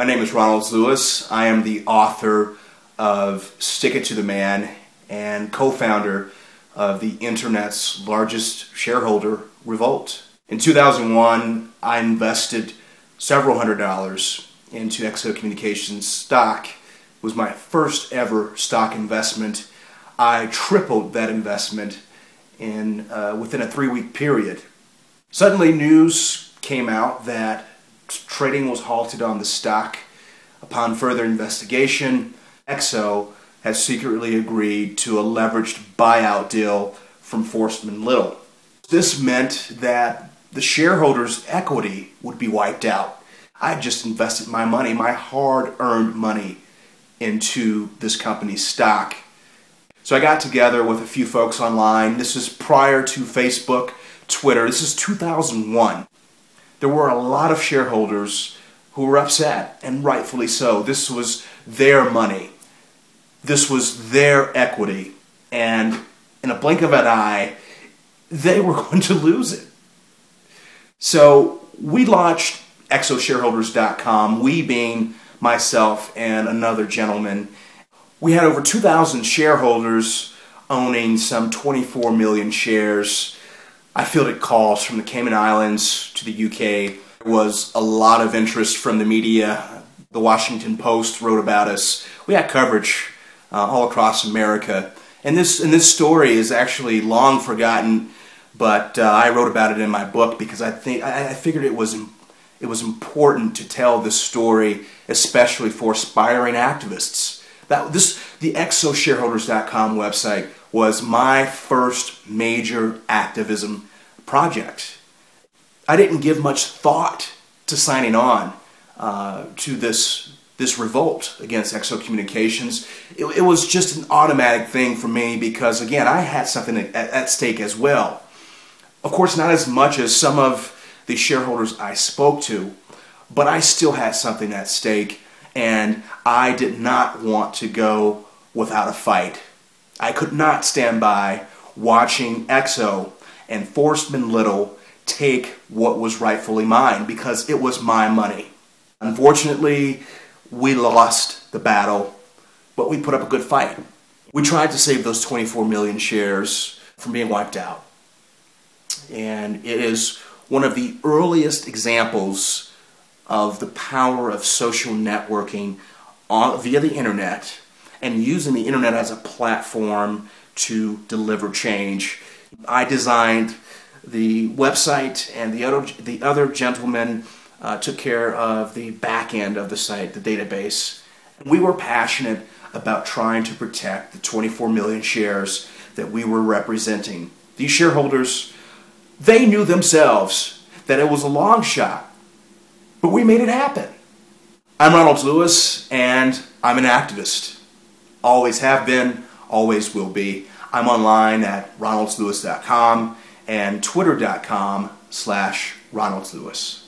My name is Ronald Lewis. I am the author of Stick It to the Man and co founder of the internet's largest shareholder, Revolt. In 2001, I invested several hundred dollars into XO Communications stock. It was my first ever stock investment. I tripled that investment in uh, within a three week period. Suddenly, news came out that trading was halted on the stock. Upon further investigation, XO has secretly agreed to a leveraged buyout deal from Forstmann Little. This meant that the shareholders' equity would be wiped out. I just invested my money, my hard earned money, into this company's stock. So I got together with a few folks online. This is prior to Facebook, Twitter. This is 2001. There were a lot of shareholders who were upset, and rightfully so. This was their money, this was their equity, and in a blink of an eye, they were going to lose it. So we launched XOShareholders.com, we being myself and another gentleman. We had over 2,000 shareholders owning some 24 million shares. I fielded calls from the Cayman Islands to the UK. There was a lot of interest from the media. The Washington Post wrote about us. We had coverage uh, all across America. And this, and this story is actually long forgotten, but uh, I wrote about it in my book because I, think, I, I figured it was, it was important to tell this story, especially for aspiring activists. That, this, the XOShareholders.com website was my first major activism project. I didn't give much thought to signing on uh, to this this revolt against XO Communications. It, it, was just an automatic thing for me because, again, I had something at, at stake as well. Of course, not as much as some of the shareholders I spoke to, but I still had something at stake, and I did not want to go without a fight. I could not stand by watching XO and Forstmann Little take what was rightfully mine because it was my money. Unfortunately, we lost the battle, but we put up a good fight. We tried to save those 24 million shares from being wiped out. And it is one of the earliest examples of the power of social networking on, via the internet and using the internet as a platform to deliver change. I designed the website, and the other, the other gentleman uh, took care of the back end of the site, the database. We were passionate about trying to protect the 24 million shares that we were representing. These shareholders, they knew themselves that it was a long shot, but we made it happen. I'm Ronald Lewis, and I'm an activist. Always have been, always will be. I'm online at ronaldslewis.com and twitter.com slash ronaldslewis.